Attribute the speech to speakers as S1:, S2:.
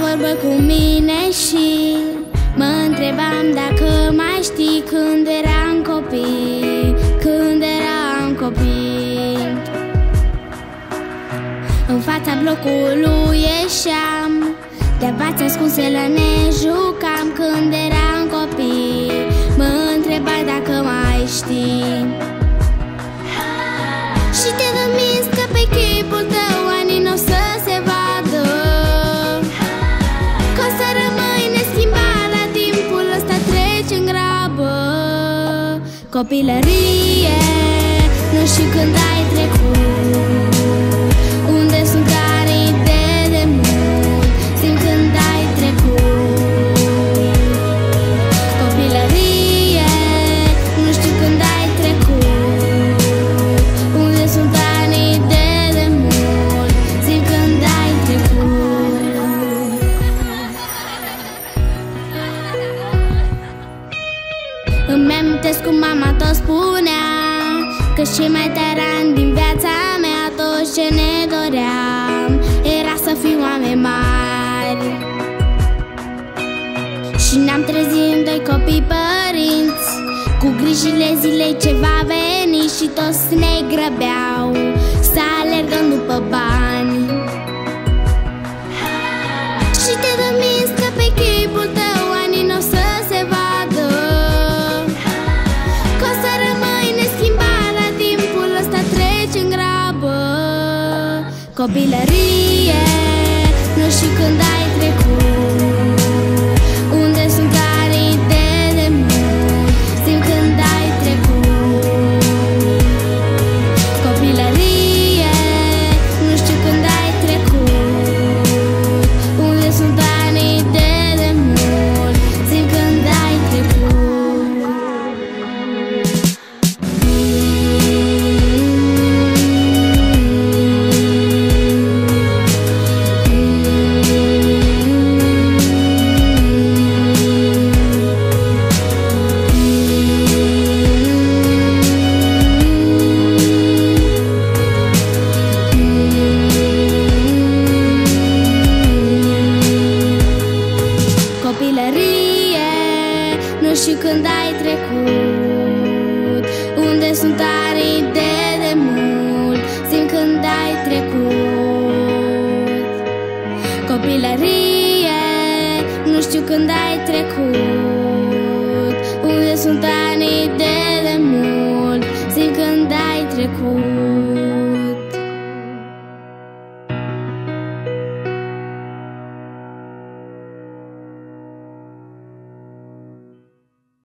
S1: vorbă cu mine și Mă întrebam dacă mai știi când eram copii Când eram copii. În fața blocului ieșeam De-a ascunsele ne jucam când eram copii. Mă întrebam dacă mai știi Copilărie, nu știu când ai trecut mama tot spunea Că cei mai tare ani din viața mea Tot ce ne doream Era să fim oameni mari. Și ne-am trezit doi copii părinți Cu grijile zilei ce va veni Și toți ne grăbeau. Să Copilărie, Nu și când ai trecut Unde sunt arii de de mult, Simt când ai trecut. Copilărie Nu știu când ai trecut Unde sunt ani de de mult, Simt când ai trecut.